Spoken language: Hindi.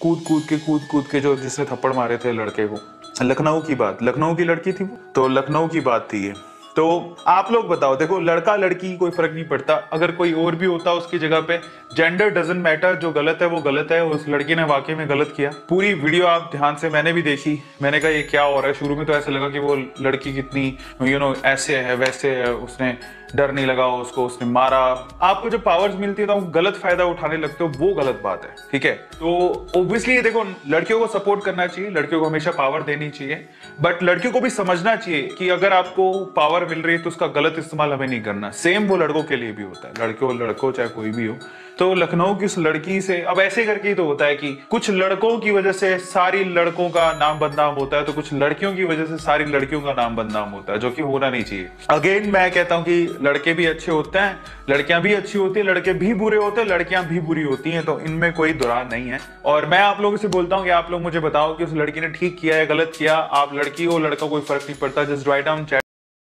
कूद कूद के कूद कूद के जो जिसने थप्पड़ मारे थे लड़के को। लखनऊ की बात, लखनऊ की लड़की थी वो? तो लखनऊ की बात थी ये। तो आप लोग बताओ, देखो, लड़का लड़की कोई फ़र्क नहीं पड़ता। अगर कोई और भी होता उसकी जगह पे जेंडर डजेंट मैटर जो गलत है वो गलत है, उस लड़की ने वाकई में गलत किया। पूरी वीडियो आप ध्यान से, मैंने भी देखी, मैंने कहा, ये क्या हो रहा है? शुरू में तो ऐसा लगा कि वो लड़की कितनी यू नो ऐसे है, वैसे है, उसने डर नहीं लगा उसको, उसने मारा। आपको जो पावर्स मिलती है तो आप गलत फ़ायदा उठाने लगते हो, वो गलत बात है, ठीक है? तो ऑब्वियसली देखो, लड़कियों को सपोर्ट करना चाहिए, लड़कियों को हमेशा पावर देनी चाहिए बट लड़कियों को भी समझना चाहिए कि अगर आपको पावर मिल रही है तो उसका गलत इस्तेमाल हमें नहीं करना। सेम वो लड़कों के लिए भी होता है। लड़के हो, लड़कों, चाहे कोई भी हो। तो लखनऊ की उस लड़की से, अब ऐसे करके ही तो होता है कि कुछ लड़कों की वजह से सारी लड़कों का नाम बदनाम होता है तो कुछ लड़कियों की वजह से सारी लड़कियों का नाम बदनाम होता है, जो कि होना नहीं चाहिए। अगेन मैं कहता हूँ कि लड़के भी अच्छे होते हैं, लड़कियाँ भी अच्छी होती है, लड़के भी बुरे होते हैं, लड़कियाँ भी बुरी होती हैं तो इनमें कोई दुरान नहीं है। और मैं आप लोगों से बोलता हूँ कि आप लोग मुझे बताओ कि उस लड़की ने ठीक किया है गलत किया। आप लड़की हो, लड़का, कोई फ़र्क नहीं पड़ता। Just write down